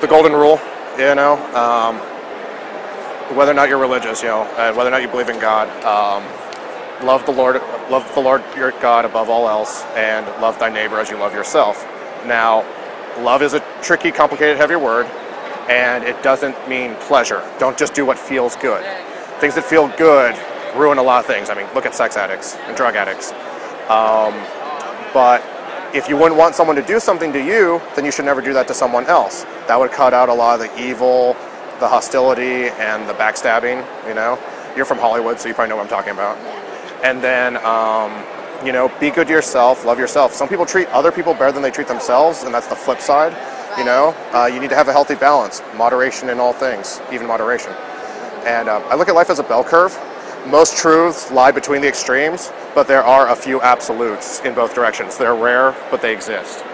the golden rule, you know, um, whether or not you're religious, you know, and whether or not you believe in God, um, love the Lord, love the Lord your God above all else, and love thy neighbor as you love yourself. Now, love is a tricky, complicated, heavy word, and it doesn't mean pleasure. Don't just do what feels good. Things that feel good ruin a lot of things. I mean, look at sex addicts and drug addicts. Um, but if you wouldn't want someone to do something to you, then you should never do that to someone else. That would cut out a lot of the evil, the hostility, and the backstabbing. You know, you're from Hollywood, so you probably know what I'm talking about. And then, um, you know, be good to yourself, love yourself. Some people treat other people better than they treat themselves, and that's the flip side. You know, uh, you need to have a healthy balance, moderation in all things, even moderation. And uh, I look at life as a bell curve. Most truths lie between the extremes, but there are a few absolutes in both directions. They're rare, but they exist.